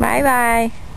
Bye bye.